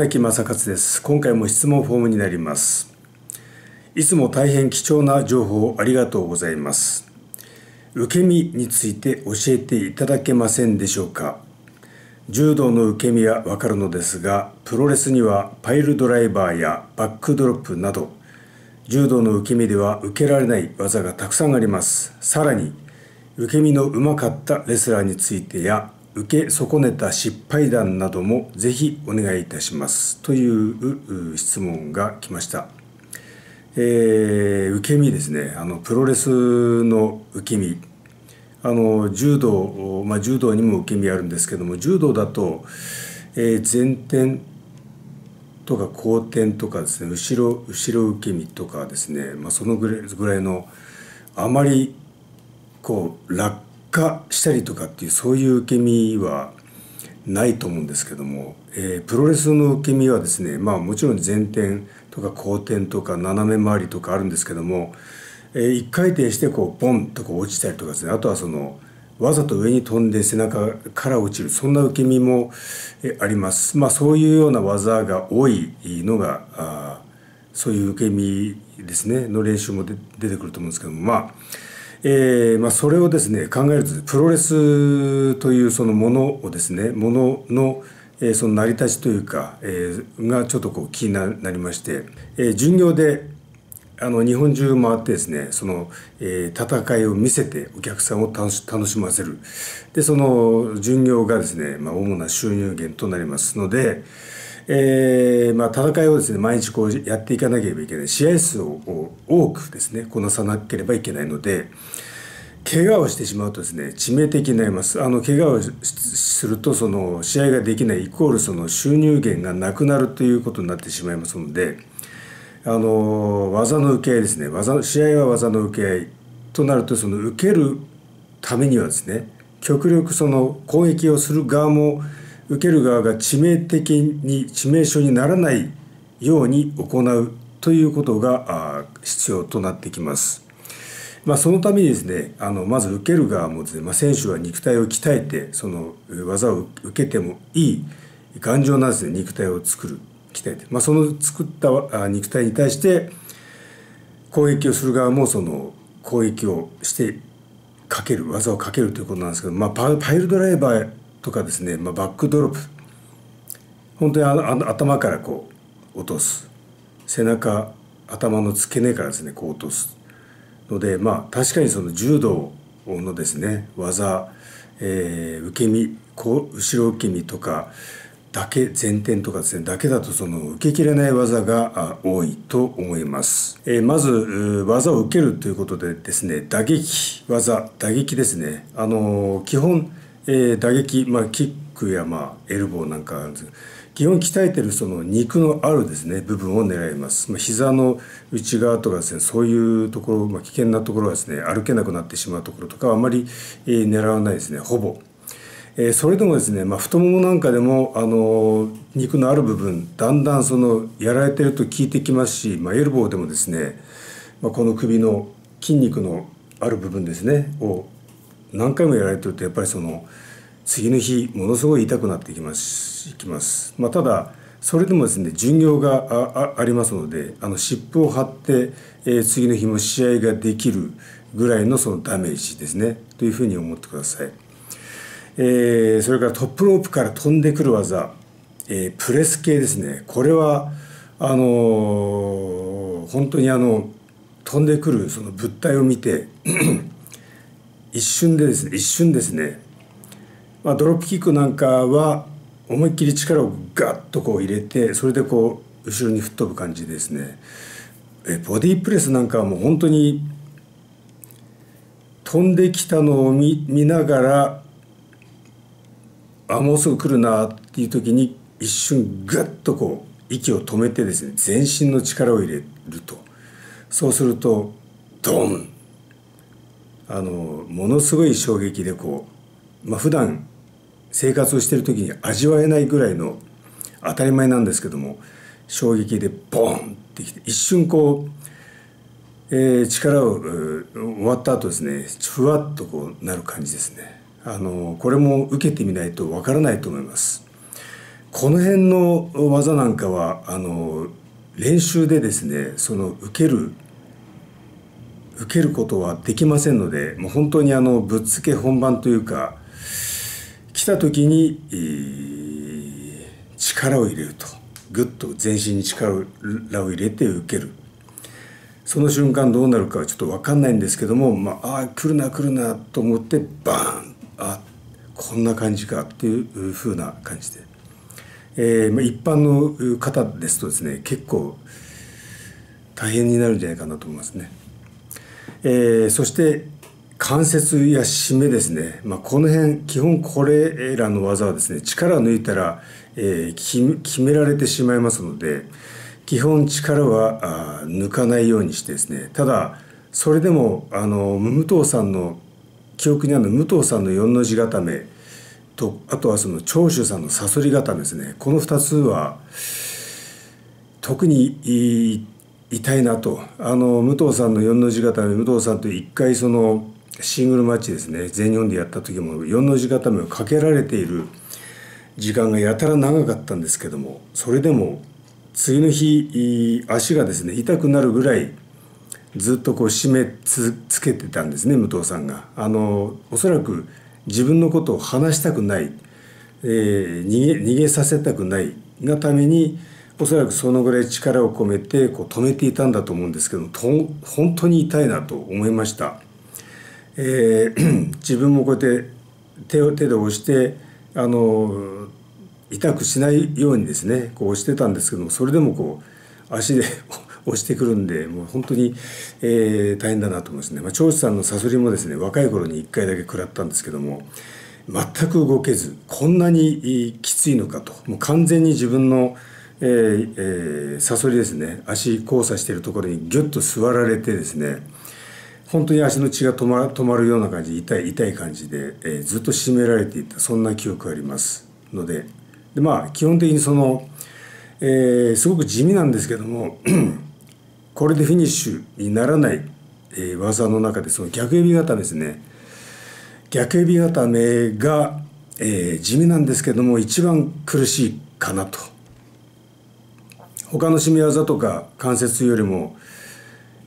船木正勝です。今回も質問フォームになります。いつも大変貴重な情報ありがとうございます。受け身について教えていただけませんでしょうか。柔道の受け身はわかるのですがプロレスにはパイルドライバーやバックドロップなど柔道の受け身では受けられない技がたくさんあります。さらに受け身のうまかったレスラーについてや受け損ねた失敗談などもぜひお願いいたします。という質問が来ました。えー、受け身ですね。あのプロレスの受け身。あの柔道、まあ、柔道にも受け身あるんですけども柔道だと、えー、前転とか後転とかですね後ろ後ろ受け身とかですね、まあ、そのぐらいのあまりこう落下したりとかっていうそういう受け身はないと思うんですけども、えー、プロレスの受け身はですねまあもちろん前転とか後転とか斜め回りとかあるんですけども、えー、一回転してこうボンとこう落ちたりとかですねあとはそのわざと上に飛んで背中から落ちるそんな受け身もあります。まあそういうような技が多いのがあそういう受け身ですねの練習も出てくると思うんですけどもまあえーまあ、それをですね考えるとプロレスというそのものをですねものの、えー、その成り立ちというか、えー、がちょっとこう気になりまして、えー、巡業であの日本中回ってですねその、えー、戦いを見せてお客さんを楽し楽しませる。でその巡業がですね、まあ、主な収入源となりますので、えーまあ、戦いをですね毎日こうやっていかなければいけない。試合数を多くですねこなさなければいけないので怪我をしてしまうとですね致命的になります。あの怪我をするとその試合ができないイコールその収入源がなくなるということになってしまいますのであの技の受け合いですね技試合は技の受け合いとなるとその受けるためにはですね極力その攻撃をする側も受ける側が致命的に致命傷にならないように行うということが必要となってきます。まあ、そのためにですねあのまず受ける側もですね、まあ、選手は肉体を鍛えてその技を受けてもいい頑丈なです、ね、肉体を作る鍛えて、まあ、その作った肉体に対して攻撃をする側もその攻撃をしてかける技をかけるということなんですけど、まあ、パイルドライバーとかですね、まあ、バックドロップ。本当にあの頭からこう落とす。背中頭の付け根からですねこう落とすのでまあ確かにその柔道のですね技、えー、受け身こう後ろ受け身とかだけ前転とかですねだけだとその受けきれない技が多いと思います、えー、まず技を受けるということでですね打撃技打撃ですね。あの基本えー、打撃、まあ、キックや、まあ、エルボーなんかあるんです基本鍛えてるその肉のあるですね部分を狙います、まあ、膝の内側とかですねそういうところ、まあ、危険なところはですね歩けなくなってしまうところとかはあまり、えー、狙わないですねほぼ。えー、それでもですね、まあ、太ももなんかでもあの肉のある部分だんだんそのやられてると効いてきますし、まあ、エルボーでもですね、まあ、この首の筋肉のある部分ですねを何回もやられてるとやっぱりその次の日ものすごい痛くなってきますきます。まあ、ただそれでもですね巡業がありますのであの湿布を貼って、えー、次の日も試合ができるぐらいのそのダメージですねというふうに思ってください。えー、それからトップロープから飛んでくる技、えー、プレス系ですねこれはあのー、本当にあの飛んでくるその物体を見て一瞬でですね一瞬ですね、まあ、ドロップキックなんかは思いっきり力をガッとこう入れてそれでこう後ろに吹っ飛ぶ感じですね。えボディープレスなんかはもう本当に飛んできたのを見見ながらあもうすぐ来るなっていう時に一瞬ガッとこう息を止めてですね全身の力を入れると。そうするとドンあのものすごい衝撃でこう、まあ普段生活をしてる時に味わえないぐらいの当たり前なんですけども衝撃でボーンってきて一瞬こう、えー、力を終わった後ですねふわっとこうなる感じですね。あのこれも受けてみないとわからないと思います。この辺の技なんかはあの練習でですねその受ける受けることはできませんのでもう本当にあのぶっつけ本番というか来た時に、えー、力を入れると。ぐっと全身に力を入れて受ける。その瞬間どうなるかはちょっと分かんないんですけども、まあ、あ来るな来るなと思ってバーンあこんな感じかっていう風な感じで、えーまあ、一般の方ですとですね結構大変になるんじゃないかなと思いますね。えー、そして関節や締めですね、まあ、この辺基本これらの技はですね力抜いたら、えー、決められてしまいますので基本力は抜かないようにしてですね。ただそれでもあの武藤さんの記憶にある武藤さんの四の字固めとあとはその長州さんのさそり固めですね。この2つは特に痛いなとあの武藤さんの四の字固め武藤さんと一回そのシングルマッチですね全日本でやった時も四の字固めをかけられている時間がやたら長かったんですけどもそれでも次の日足がですね痛くなるぐらいずっとこう締めつけてたんですね武藤さんが。あのおそらく自分のことを話したくない、えー、逃げ逃げさせたくないがためにおそらくそのぐらい力を込めてこう止めていたんだと思うんですけどと本当に痛いなと思いました、えー、自分もこうやって手を手で押してあの痛くしないようにですねこう押してたんですけどもそれでもこう足で 押してくるんでもう本当に、えー、大変だなと思いますね、まあ、長司さんのさそりもですね若い頃に1回だけ食らったんですけども全く動けずこんなにきついのかともう完全に自分のえーえー、サソリですね。足交差しているところにギュッと座られてですね本当に足の血が止ま止まるような感じ痛い痛い感じで、えー、ずっと締められていたそんな記憶があります。のででまあ基本的にその、えー、すごく地味なんですけども これでフィニッシュにならない、えー、技の中でその逆指固めですね。逆指固めが、えー、地味なんですけども一番苦しいかなと。他の締め技とか関節よりも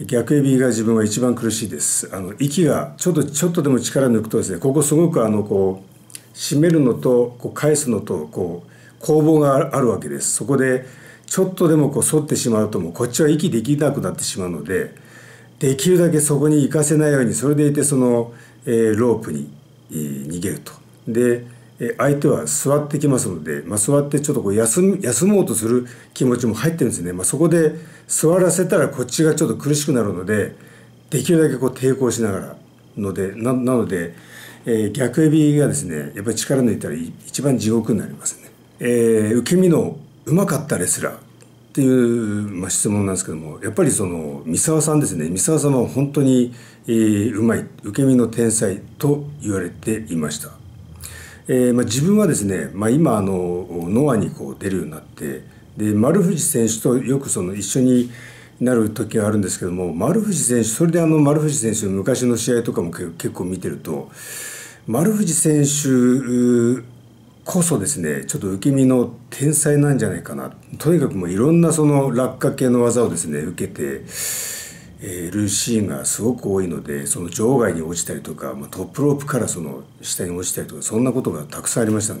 逆エビが自分は一番苦しいですあの息がちょっとちょっとでも力抜くとですねここすごくあのこう締めるのとこう返すのとこう攻防があるわけですそこでちょっとでもこう反ってしまうともうこっちは息できなくなってしまうのでできるだけそこに行かせないようにそれでいてその、えー、ロープに、えー、逃げると。で相手は座ってきますので、まあ、座ってちょっとこう休もうとする気持ちも入ってるんですね、まあ、そこで座らせたらこっちがちょっと苦しくなるのでできるだけこう抵抗しながらのでなので、えー、逆エビがですねやっぱり力抜いたら一番地獄になりますね。えー、受け身のうまかったレスラーっていう、まあ、質問なんですけどもやっぱりその三沢さんですね三沢さんは本当に、えー、うまい受け身の天才と言われていました。えーまあ、自分はですね、まあ、今あのノアにこう出るようになってで丸藤選手とよくその一緒になる時があるんですけども丸藤選手それであの丸藤選手の昔の試合とかも結構見てると丸藤選手こそですねちょっと受け身の天才なんじゃないかな。とにかくもういろんなその落下系の技をですね受けてえー、ルーシーンがすごく多いのでその場外に落ちたりとか、ま、トップロープからその下に落ちたりとかそんなことがたくさんありました、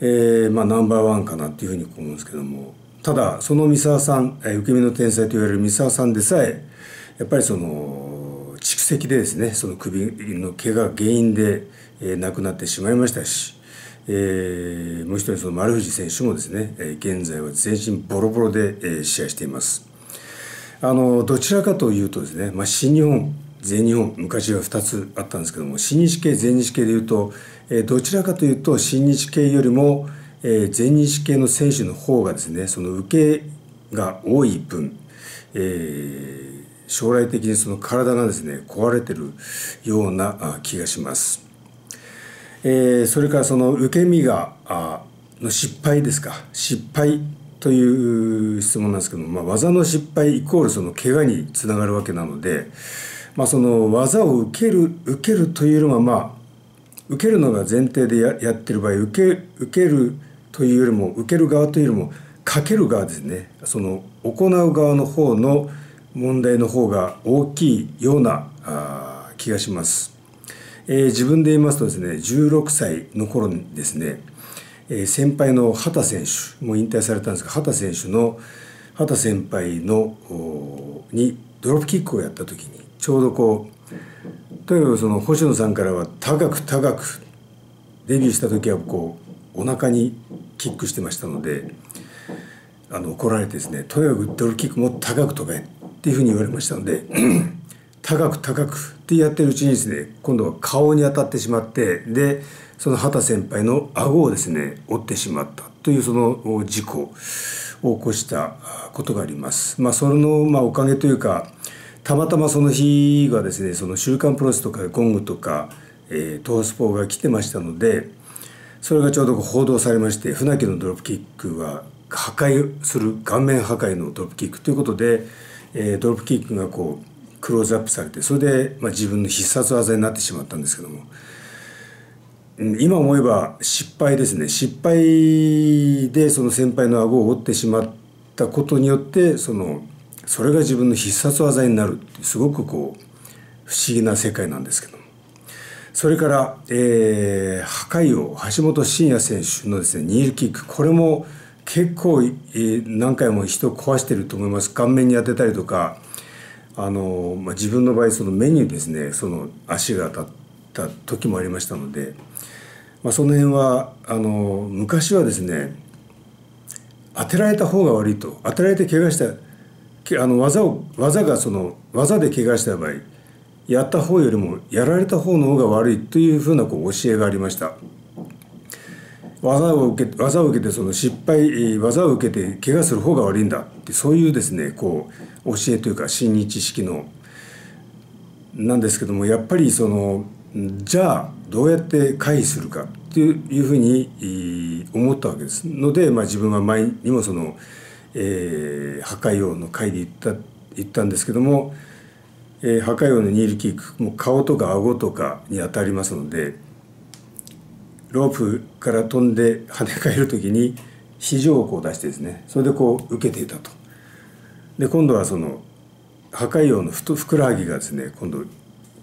えー、まあ、ナンバーワンかなっていうふうに思うんですけどもただその三沢さん、えー、受け身の天才と言われる三沢さんでさえやっぱりその蓄積でですねその首の怪我が原因で、えー、亡くなってしまいましたし、えー、もう一人その丸藤選手もですね、えー、現在は全身ボロボロで、えー、試合しています。あのどちらかというとですね、まあ、新日本全日本昔は2つあったんですけども新日系全日系でいうと、えー、どちらかというと新日系よりも、えー、全日系の選手の方がですねその受けが多い分、えー、将来的にその体がですね壊れてるような気がします。えー、それからその受け身があの失敗ですか失敗という質問なんですけども、まあ、技の失敗イコールその怪我につながるわけなので、まあ、その技を受ける受けるというよりはまあ受けるのが前提でややってる場合受け受けるというよりも受ける側というよりもかける側ですね。その行う側の方の問題の方が大きいようなあ気がします、えー、自分で言いますとですね16歳の頃にですね、え、先輩の畑選手もう引退されたんですが畑選手の畑先輩のにドロップキックをやった時にちょうどこうとにかくその星野さんからは高く高くデビューした時はこうお腹にキックしてましたのであの怒られてですねとにかくドルキックも高く飛べっていうふうに言われましたので 高く高くってやってるうちにですね今度は顔に当たってしまってでその畑先輩の顎をですね折ってしまったというその事故を起こしたことがあります。まあ、その、まあ、おかげというかたまたまその日がですねその「週刊プロレス」とかゴングとか、えー、トースポが来てましたのでそれがちょうど報道されまして船木のドロップキックは破壊する顔面破壊のドロップキックということで、えー、ドロップキックがこうクローズアップされてそれで、まあ、自分の必殺技になってしまったんですけども。今思えば失敗ですね。失敗でその先輩の顎を折ってしまったことによってそのそれが自分の必殺技になるってすごくこう不思議な世界なんですけども。それから、えー、破壊王橋本真也選手のですねニールキック。これも結構、えー、何回も人を壊してると思います。顔面に当てたりとかあの、まあ、自分の場合その目にですねその足が当たった時もありましたので、まあ、その辺はあの昔はですね当てられた方が悪いと当てられて怪我したあの技を技がその技で怪我した場合やった方よりもやられた方の方が悪いというふうなこう教えがありました。技を受け技を受けてその失敗技を受けて怪我する方が悪いんだってそういうですねこう教えというか親日識のなんですけどもやっぱりそのじゃあどうやって回避するかっていうふうに思ったわけですので、まあ、自分は前にもその、えー、破壊王の会で言った言ったんですけども、えー、破壊王のニールキックもう顔とか顎とかに当たりますので。ロープから飛んで跳ね返る時に肘をこう出してですねそれでこう受けていたと。で今度はその破壊王のふくらはぎがですね今度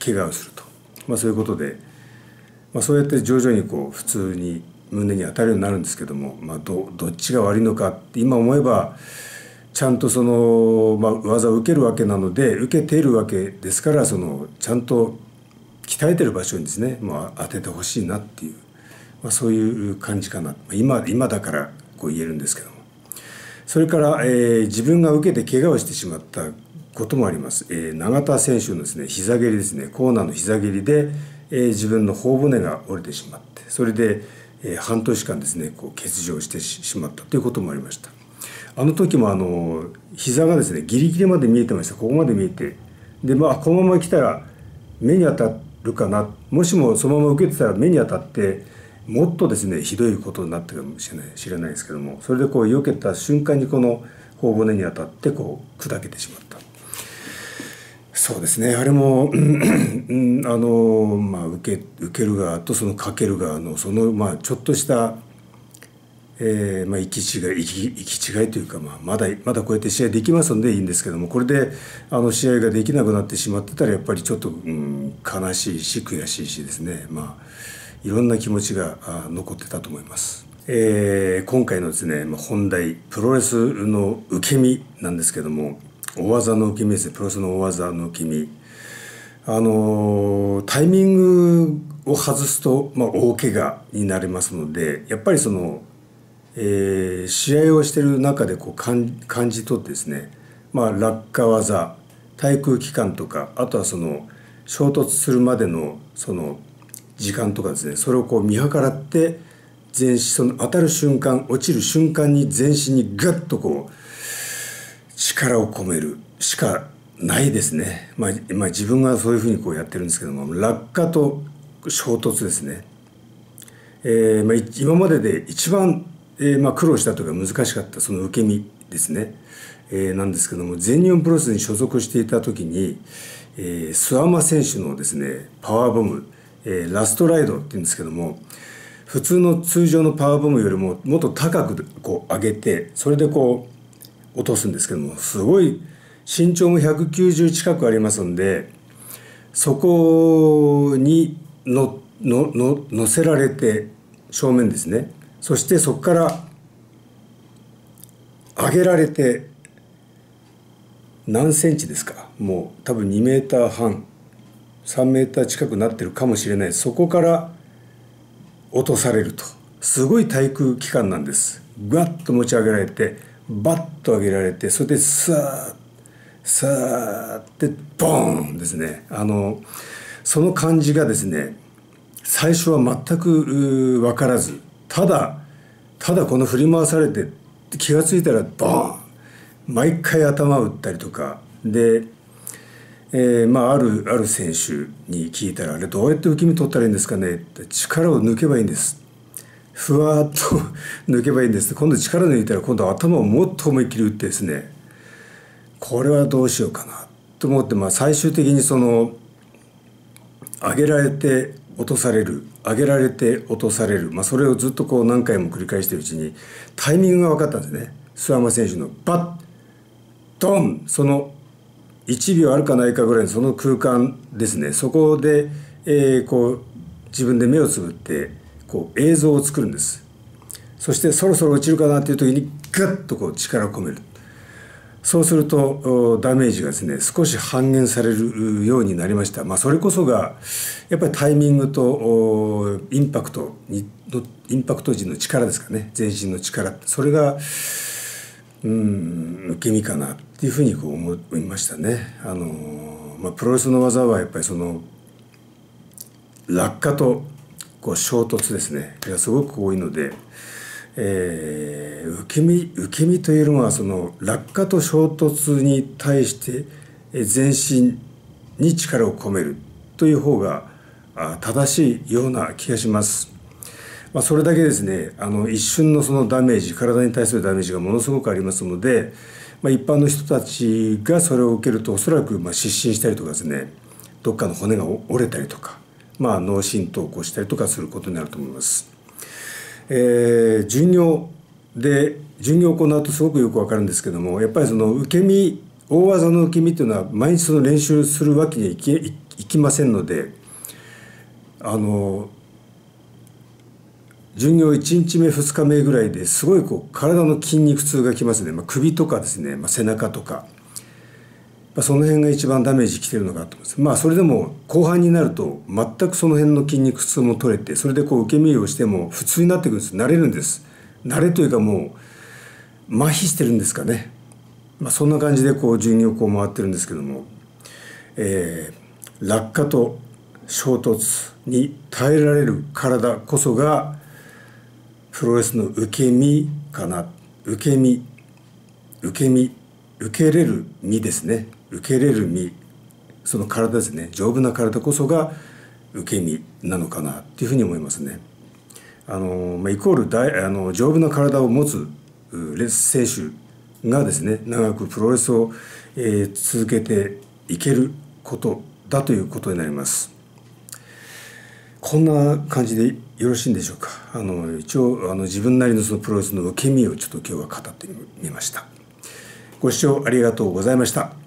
怪我をすると、まあ、そういうことで、まあ、そうやって徐々にこう普通に胸に当たるようになるんですけども、まあど、どっちが悪いのかって今思えばちゃんとその、まあ、技を受けるわけなので受けているわけですからそのちゃんと鍛えてる場所にですね、まあ、当ててほしいなっていうまあ、そういう感じかな。今今だからこう言えるんですけども。それから、えー、自分が受けて怪我をしてしまったこともあります、えー、永田選手のですね膝蹴りですね。コーナーの膝蹴りで、えー、自分の頬骨が折れてしまってそれで、えー、半年間ですねこう欠場してしまったということもありました。あの時もあの膝がですねギリギリまで見えてました。ここまで見えて。でまあこのまま来たら目に当たるかな。もしもそのまま受けてたら目に当たってもっとですねひどいことになってるかもしれない知らないですけどもそれでこう避けた瞬間にこの頬骨に当たってこう砕けてしまった。そうですね。あれも、ん、あのまあ受け受ける側とそのかける側のそのまあちょっとしたえーまあ、行き違い行き行き違いというか、まあ、まだまだこうやって試合できますのでいいんですけどもこれであの試合ができなくなってしまってたらやっぱりちょっと、うん、悲しいし悔しいしですね。まあいろんな気持ちが残ってたと思います。えー、今回のですね本題プロレスの受け身なんですけども大技の受け身ですねプロレスの大技の受け身あのタイミングを外すと、まあ、大怪我になりますのでやっぱりその、えー、試合をしてる中でこう感じ取ってですね、まあ、落下技対空機関とかあとはその衝突するまでのその時間とかですねそれをこう見計らって全身その当たる瞬間落ちる瞬間に全身にグッとこう力を込める。しかないですね、まあ、まあ、自分がそういうふうにこうやってるんですけども落下と衝突ですね、えーまあ、今までで一番、えーまあ、苦労したというか難しかったその受け身ですね、えー、なんですけども全日本プロレスに所属していた時に、えー、諏訪間選手のですねパワーボムえー、ラストライドっていうんですけども普通の通常のパワーボムよりももっと高くこう上げてそれでこう落とすんですけどもすごい身長も190近くありますんでそこにののの乗せられて正面ですね。そしてそこから上げられて何センチですか？もう多分2メーター半。3メーター近くなってるかもしれない。そこから落とされると。すごい対空機関なんです。ガッと持ち上げられてバッと上げられてそれでさーさーってボーンですね。あのその感じがですね最初は全く分からず。ただただこの振り回されて気が付いたらボーン。毎回頭を打ったりとか。で、えー、まああるある選手に聞いたら「あれどうやって受け身取ったらいいんですかね?」って「力を抜けばいいんです」ふわっと 抜けばいいんです。今度力抜いたら今度頭をもっと思いっきり打ってですね。これはどうしようかなと思って、まあ、最終的にその上げられて落とされる上げられて落とされる、まあ、それをずっとこう何回も繰り返しているうちにタイミングが分かったんですね。諏訪間選手のバッドンその1秒あるかないかぐらいのその空間ですね。そこで、えー、こう自分で目をつぶってこう映像を作るんです。そしてそろそろ落ちるかなっていう時にガッとこう力を込める。そうするとダメージがですね少し半減されるようになりました、まあ、それこそがやっぱりタイミングとインパクトにインパクト時の力ですかね。全身の力。それがうん受け身かなっていうふうにこう思いましたね。あのまあ、プロレスの技はやっぱりその落下とこう衝突ですねがすごく多いので、えー、受け身受け身というのはその落下と衝突に対して全身に力を込めるという方が正しいような気がします。まあ、それだけですねあの一瞬のそのダメージ体に対するダメージがものすごくありますので、まあ、一般の人たちがそれを受けるとおそらくまあ失神したりとかですねどっかの骨が折れたりとか、まあ、脳震盪を起こしたりとかすることになると思います。えー、巡業で巡業を行うとすごくよくわかるんですけどもやっぱりその受け身大技の受け身というのは毎日その練習するわけにはいきいきませんのであの巡業1日目2日目ぐらいですごいこう体の筋肉痛がきますね、まあ、首とかですね、まあ、背中とか、まあ、その辺が一番ダメージきてるのかと思います。まあそれでも後半になると全くその辺の筋肉痛も取れてそれでこう受け身をしても普通になってくるんです。慣れるんです。慣れというかもう麻痺してるんですかね、まあ、そんな感じでこう巡業こう回ってるんですけども、えー、落下と衝突に耐えられる体こそがプロレスの受け身かな？受け身。受け身。受け入れる身ですね。受け入れる身。その体ですね。丈夫な体こそが受け身なのかなっていうふうに思いますね。あのまあ、イコール大あの丈夫な体を持つ選手がですね長くプロレスを、えー、続けていけることだということになります。こんな感じでよろしいんでしょうか？あの一応あの自分なりのそのプロレスの受け身をちょっと今日は語ってみました。ご視聴ありがとうございました。